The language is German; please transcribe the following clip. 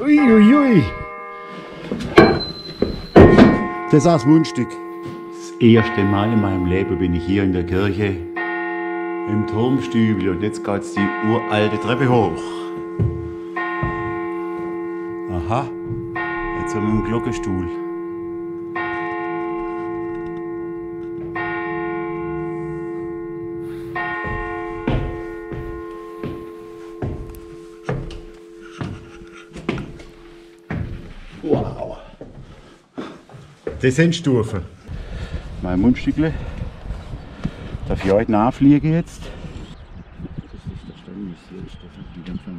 Uiuiui. Das saß Mundstück. Das erste Mal in meinem Leben bin ich hier in der Kirche im Turmstübel und jetzt geht es die uralte Treppe hoch. Aha, jetzt haben wir einen Glockenstuhl. Das sind Stufen. Mein Mundstückle. Darf ich heute nachfliegen jetzt? Das ist der Steinmesser, ist das in dem Fall